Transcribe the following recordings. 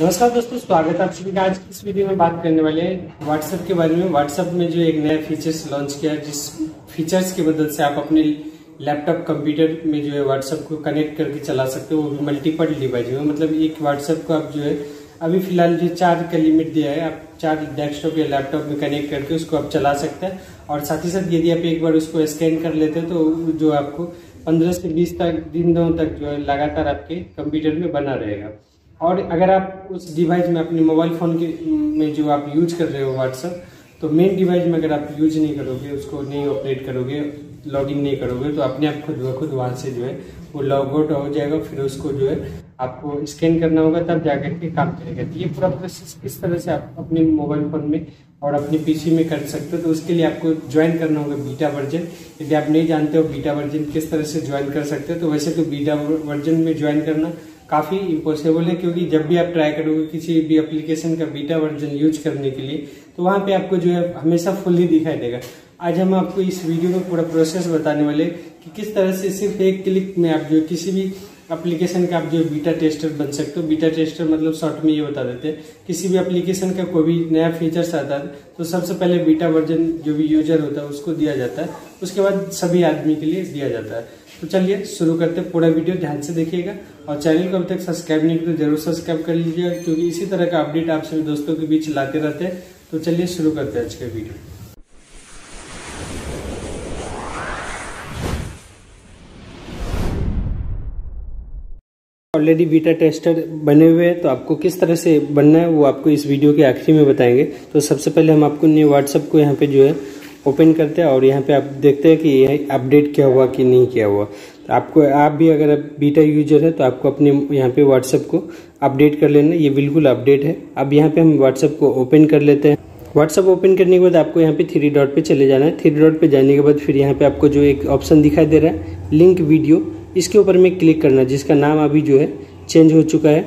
नमस्कार दोस्तों, स्वागत है आप सभी का आज की इस वीडियो में बात करने वाले हैं व्हाट्सएप के बारे में। व्हाट्सएप में जो एक नया फीचर्स लॉन्च किया है, जिस फीचर्स की मदद से आप अपने लैपटॉप कंप्यूटर में जो है व्हाट्सएप को कनेक्ट करके चला सकते हो, वो भी मल्टीपल डिवाइस में। मतलब एक व्हाट्सएप को आप जो है, अभी फ़िलहाल जो चार्ज का लिमिट दिया है, आप चार्ज डेस्कटॉप या लैपटॉप में कनेक्ट करके उसको आप चला सकते हैं। और साथ ही साथ यदि आप एक बार उसको स्कैन कर लेते हैं तो जो आपको पंद्रह से बीस तक, दिन दिनों तक जो है लगातार आपके कंप्यूटर में बना रहेगा। और अगर आप उस डिवाइस में अपने मोबाइल फ़ोन के, में जो आप यूज़ कर रहे हो व्हाट्सअप तो मेन डिवाइस में अगर आप यूज़ नहीं करोगे, उसको नहीं ऑपरेट करोगे लॉगिन नहीं करोगे तो अपने आप खुद ब खुद वहाँ से जो है, वो लॉग आउट हो जाएगा, फिर उसको जो है, आपको स्कैन करना होगा, तब जाकर के काम करेगा। तो ये पूरा प्रोसेस किस तरह से आप अपने मोबाइल फ़ोन में और अपने पीसी में कर सकते हो। तो उसके लिए आपको ज्वाइन करना होगा बीटा वर्जन यदि आप नहीं जानते हो बीटा वर्जन किस तरह से ज्वाइन कर सकते हो तो वैसे तो बीटा वर्जन में ज्वाइन करना काफ़ी इम्पॉसिबल है, क्योंकि जब भी आप ट्राई करोगे किसी भी एप्लीकेशन का बीटा वर्जन यूज़ करने के लिए तो वहाँ पे आपको जो है हमेशा फुल्ली दिखाई देगा। आज हम आपको इस वीडियो में पूरा प्रोसेस बताने वाले कि किस तरह से सिर्फ़ एक क्लिक में आप जो किसी भी एप्लीकेशन का आप जो बीटा टेस्टर बन सकते हो। बीटा टेस्टर मतलब शॉर्ट में ये बता देते हैं। किसी भी एप्लीकेशन का कोई भी नया फीचर्स आता है तो सबसे पहले बीटा वर्जन जो भी यूज़र होता है, उसको दिया जाता है। उसके बाद सभी आदमी के लिए दिया जाता है। तो चलिए, शुरू करते हैं पूरा वीडियो ध्यान से देखिएगा। और चैनल को अभी तक सब्सक्राइब नहीं किया तो ज़रूर सब्सक्राइब कर लीजिएगा, क्योंकि इसी तरह का अपडेट आप सभी दोस्तों के बीच लाते रहते हैं। तो चलिए, शुरू करते हैं आज का वीडियो ऑलरेडी बीटा टेस्टर बने हुए हैं तो आपको किस तरह से बनना है वो आपको इस वीडियो के आखिरी में बताएँगे। तो सबसे पहले हम आपको न्यू व्हाट्सएप को यहाँ पे जो है ओपन करते हैं और यहाँ पे आप देखते हैं कि ये अपडेट किया हुआ कि नहीं किया हुआ। तो आपको, आप भी अगर आप बीटा यूज़र है तो आपको अपने यहाँ पे व्हाट्सएप को अपडेट कर लेना ये बिल्कुल अपडेट है। अब यहाँ पे हम व्हाट्सएप को ओपन कर लेते हैं। व्हाट्सएप ओपन करने के बाद आपको यहाँ पे थ्री डॉट पे चले जाना है। थ्री डॉट पे जाने के बाद फिर यहाँ पे आपको जो एक ऑप्शन दिखाई दे रहा है लिंक वीडियो इसके ऊपर में क्लिक करना, जिसका नाम अभी जो है चेंज हो चुका है।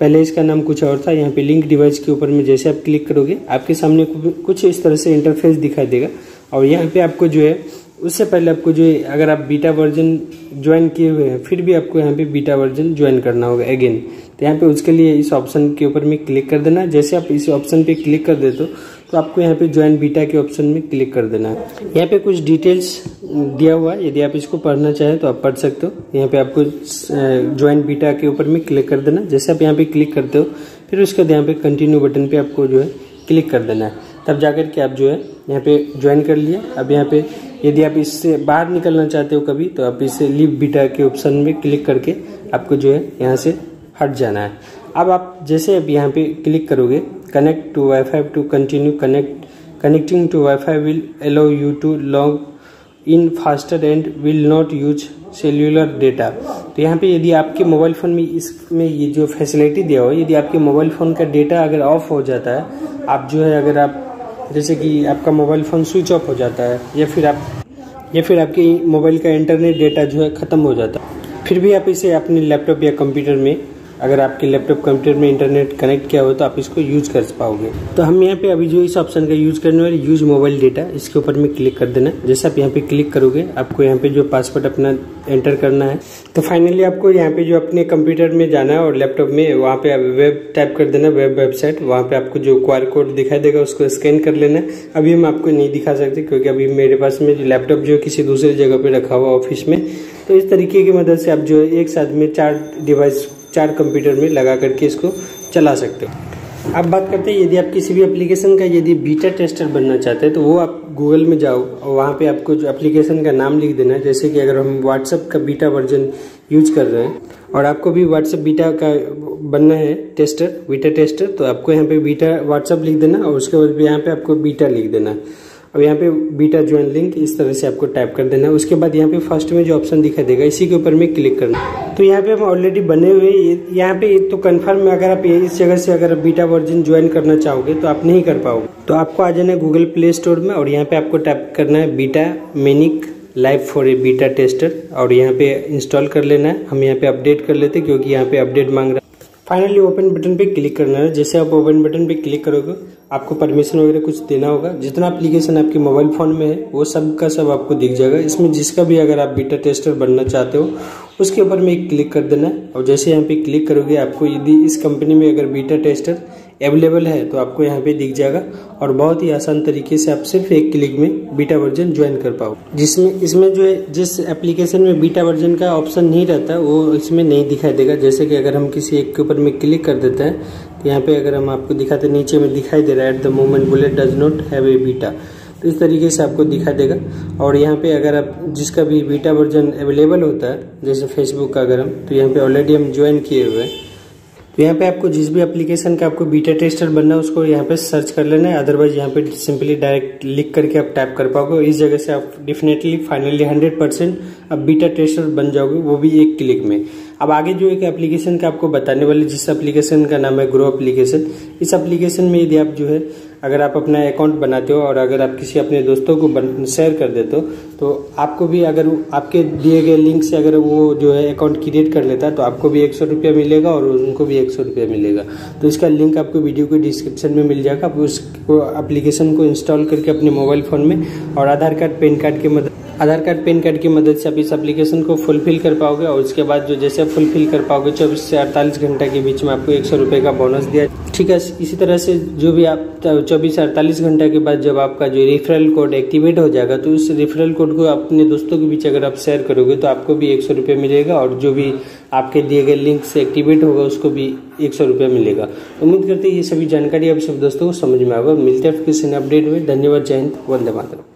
पहले इसका नाम कुछ और था, यहाँ पे लिंक डिवाइस के ऊपर में जैसे आप क्लिक करोगे, आपके सामने कुछ इस तरह से इंटरफेस दिखाई देगा। और यहाँ पे आपको जो है, उससे पहले आपको जो है, अगर आप बीटा वर्जन ज्वाइन किए हुए हैं, फिर भी आपको यहाँ पे बीटा वर्जन ज्वाइन करना होगा अगेन तो यहाँ पे उसके लिए इस ऑप्शन के ऊपर में क्लिक कर देना जैसे आप इस ऑप्शन पे क्लिक कर देते हो तो आपको यहाँ पे ज्वाइन बीटा के ऑप्शन में क्लिक कर देना है। यहाँ पे कुछ डिटेल्स दिया हुआ है। यदि आप इसको पढ़ना चाहें तो आप पढ़ सकते हो। यहाँ पे आपको ज्वाइन बीटा के ऊपर में क्लिक कर देना जैसे आप यहाँ पे क्लिक करते हो, फिर उसके बाद यहाँ पे कंटिन्यू बटन पे आपको जो है क्लिक कर देना है। तब जाकर के आप जो है यहाँ पे ज्वाइन कर लिया। अब यहाँ पे यदि आप इससे बाहर निकलना चाहते हो कभी तो आप इसे लीव बीटा के ऑप्शन में क्लिक करके आपको जो है यहाँ से हट जाना है। अब आप जैसे अब यहाँ पे क्लिक करोगे connect to WiFi to continue connect connecting to WiFi will allow you to log in faster and will not use cellular data तो यहाँ पे यदि आपके मोबाइल फ़ोन में इसमें ये जो फैसिलिटी दिया हो, यदि आपके मोबाइल फ़ोन का डेटा अगर ऑफ़ हो जाता है, आप जो है अगर आप, जैसे कि आपका मोबाइल फ़ोन स्विच ऑफ़ हो जाता है, या फिर आप, या फिर आपके मोबाइल का इंटरनेट डेटा जो है ख़त्म हो जाता है, फिर भी आप इसे अपने लैपटॉप या कंप्यूटर में अगर आपके लैपटॉप कंप्यूटर में इंटरनेट कनेक्ट किया हो तो आप इसको यूज़ कर पाओगे। तो हम यहाँ पे अभी जो इस ऑप्शन का यूज़ करने वाले यूज़ मोबाइल डेटा इसके ऊपर में क्लिक कर देना। जैसे आप यहाँ पे क्लिक करोगे, आपको यहाँ पे जो पासवर्ड अपना एंटर करना है। तो फाइनली आपको यहाँ पे जो अपने कंप्यूटर में जाना है और लैपटॉप में, वहाँ पे वेब टाइप कर देना वेब वेबसाइट वहाँ पे आपको जो क्यू कोड दिखाई देगा, उसको स्कैन कर लेना। अभी हम आपको नहीं दिखा सकते, क्योंकि अभी मेरे पास में लैपटॉप जो किसी दूसरी जगह पे रखा हुआ ऑफ़िस में। तो इस तरीके की मदद से आप जो एक साथ में चार डिवाइस चार कंप्यूटर में लगा करके इसको चला सकते हो। अब बात करते हैं, यदि आप किसी भी एप्लीकेशन का यदि बीटा टेस्टर बनना चाहते हैं तो वो आप गूगल में जाओ, और वहाँ पे आपको जो एप्लीकेशन का नाम लिख देना है, जैसे कि अगर हम व्हाट्सअप का बीटा वर्जन यूज़ कर रहे हैं, और आपको भी व्हाट्सअप बीटा का बनना है टेस्टर बीटा टेस्टर तो आपको यहाँ पे बीटा व्हाट्सअप लिख देना, और उसके बाद भी यहाँ पे आपको बीटा लिख देना अब यहाँ पे बीटा ज्वाइन लिंक इस तरह से आपको टाइप कर देना है। उसके बाद यहाँ पे फ़र्स्ट में जो ऑप्शन दिखाई देगा, इसी के ऊपर में क्लिक करना तो यहाँ पे हम ऑलरेडी बने हुए यहाँ पे तो कंफर्म में अगर आप इस जगह से अगर बीटा वर्जन ज्वाइन करना चाहोगे तो आप नहीं कर पाओगे। तो आपको आ जाना है गूगल प्ले स्टोर में, और यहाँ पे आपको टाइप करना है beta manic live for a beta tester और यहाँ पे इंस्टॉल कर लेना है। हम यहाँ पे अपडेट कर लेते क्योंकि यहाँ पे अपडेट मांग रहा है। फाइनली ओपन बटन पे क्लिक करना है। जैसे आप ओपन बटन पे क्लिक करोगे, आपको परमिशन वगैरह कुछ देना होगा। जितना एप्लीकेशन आपके मोबाइल फ़ोन में है, वो सब का सब आपको दिख जाएगा। इसमें जिसका भी अगर आप बीटा टेस्टर बनना चाहते हो उसके ऊपर में क्लिक कर देना है। और जैसे यहाँ पे क्लिक करोगे, आपको यदि इस कंपनी में अगर बीटा टेस्टर अवेलेबल है तो आपको यहाँ पे दिख जाएगा। और बहुत ही आसान तरीके से आप सिर्फ़ एक क्लिक में बीटा वर्जन ज्वाइन कर पाओ जिसमें, इसमें जो है, जिस एप्लीकेशन में बीटा वर्जन का ऑप्शन नहीं रहता, वो इसमें नहीं दिखाई देगा। जैसे कि अगर हम किसी एक के ऊपर में क्लिक कर देते हैं तो यहाँ पे अगर हम आपको दिखाते, नीचे में दिखाई दे रहा है at the moment bullet does not have a beta तो इस तरीके से आपको दिखा देगा। और यहाँ पे अगर आप, जिसका भी बीटा वर्जन अवेलेबल होता है, जैसे फेसबुक का अगर हम तो यहाँ पे ऑलरेडी हम ज्वाइन किए हुए हैं। तो यहाँ पे आपको जिस भी एप्लीकेशन का आपको बीटा टेस्टर बनना है, उसको यहाँ पे सर्च कर लेना है। अदरवाइज़ यहाँ पे सिंपली डायरेक्ट लिख करके आप टाइप कर पाओगे। इस जगह से आप डेफिनेटली फाइनली हंड्रेड परसेंट अब बीटा टेस्टर बन जाओगे, वो भी एक क्लिक में। अब आगे जो एक एप्लीकेशन का आपको बताने वाले, जिस एप्लीकेशन का नाम है ग्रो एप्लीकेशन इस एप्लीकेशन में यदि आप जो है अगर आप अपना अकाउंट बनाते हो और अगर आप किसी अपने दोस्तों को शेयर कर देते हो तो आपको भी अगर आपके दिए गए लिंक से अगर वो जो है अकाउंट क्रिएट कर लेता है तो आपको भी एक सौ रुपया मिलेगा और उनको भी एक सौ रुपया मिलेगा। तो इसका लिंक आपको वीडियो के डिस्क्रिप्शन में मिल जाएगा। आप उसको एप्लीकेशन को इंस्टॉल करके अपने मोबाइल फ़ोन में और आधार कार्ड पैन कार्ड के मदद आधार कार्ड, पैन कार्ड की मदद से आप इस एप्लीकेशन को फुलफिल कर पाओगे और उसके बाद जो जैसे आप फुलफिल कर पाओगे, चौबीस से अड़तालीस घंटा के बीच में आपको एक सौ रुपये का बोनस दिया। ठीक है, इसी तरह से जो भी आप, चौबीस से अड़तालीस घंटे के बाद जब आपका जो रेफरल कोड एक्टिवेट हो जाएगा तो उस रेफरल कोड को अपने दोस्तों के बीच अगर आप शेयर करोगे तो आपको भी एक सौ रुपये मिलेगा और जो भी आपके दिए गए लिंक से एक्टिवेट होगा, उसको भी एक सौ रुपये मिलेगा। उम्मीद करते हैं ये सभी जानकारी आप सब दोस्तों को समझ में आएगा। मिलते हैं किसी अपडेट में। धन्यवाद, जय हिंद, वंदे मातरम।